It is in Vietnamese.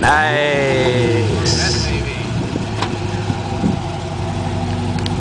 đây